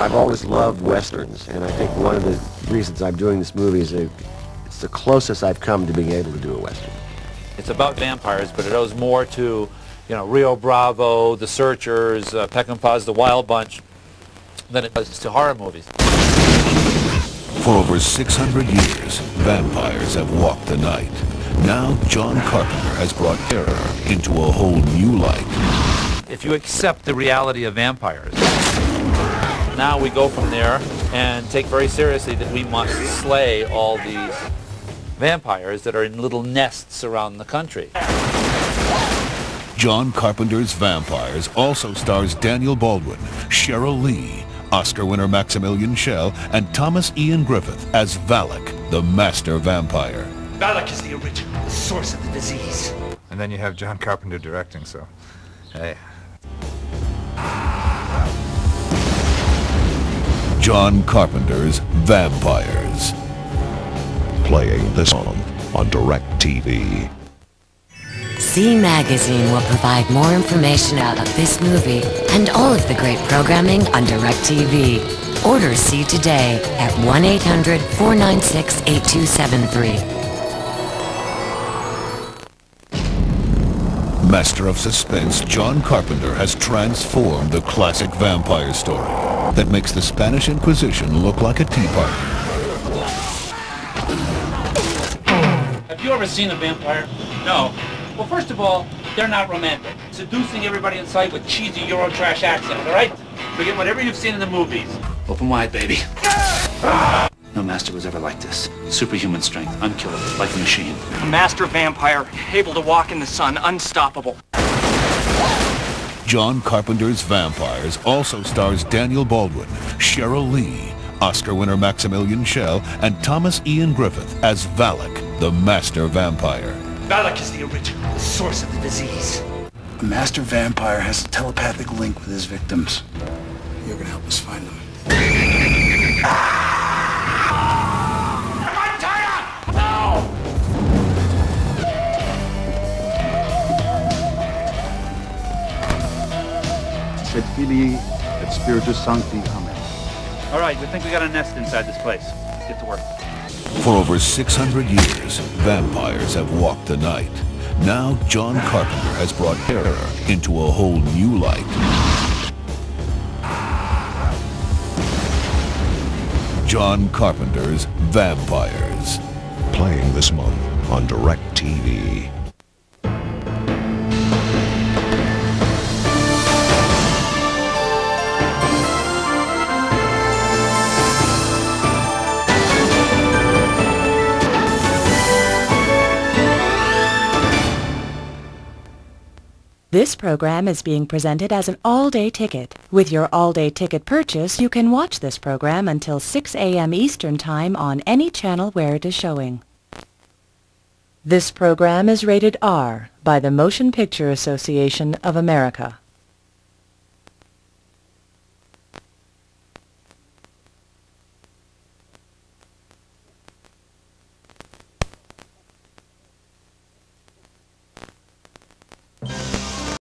I've always loved westerns, and I think one of the reasons I'm doing this movie is that it's the closest I've come to being able to do a western. It's about vampires, but it owes more to, you know, Rio Bravo, The Searchers, uh, Peckinpah's The Wild Bunch, than it does to horror movies. For over 600 years, vampires have walked the night. Now John Carpenter has brought terror into a whole new light. If you accept the reality of vampires, now we go from there and take very seriously that we must slay all these vampires that are in little nests around the country. John Carpenter's Vampires also stars Daniel Baldwin, Sheryl Lee, Oscar winner Maximilian Schell, and Thomas Ian Griffith as Valek, the master vampire. Valek is the original, the source of the disease. And then you have John Carpenter directing, so hey. John Carpenter's Vampires. Playing this on on DirecTV. See Magazine will provide more information about this movie and all of the great programming on DirecTV. Order See today at 1-800-496-8273. Master of suspense, John Carpenter has transformed the classic vampire story that makes the Spanish Inquisition look like a tea party. Have you ever seen a vampire? No. Well, first of all, they're not romantic. Seducing everybody in sight with cheesy Eurotrash accents, all right? Forget whatever you've seen in the movies. Open wide, baby. No master was ever like this. Superhuman strength, unkillable, like a machine. A master vampire, able to walk in the sun, unstoppable. John Carpenter's Vampires also stars Daniel Baldwin, Sheryl Lee, Oscar winner Maximilian Schell, and Thomas Ian Griffith as Valek, the master vampire. Valek is the original, the source of the disease. A master vampire has a telepathic link with his victims. You're gonna help us find them. Ah! Et Filii et Spiritus Sancti. Amen. All right, we think we got a nest inside this place. Let's get to work. For over 600 years, vampires have walked the night. Now John Carpenter has brought terror into a whole new light. John Carpenter's Vampires. Playing this month on DirecTV. This program is being presented as an all-day ticket. With your all-day ticket purchase, you can watch this program until 6 a.m. Eastern Time on any channel where it is showing. This program is rated R by the Motion Picture Association of America.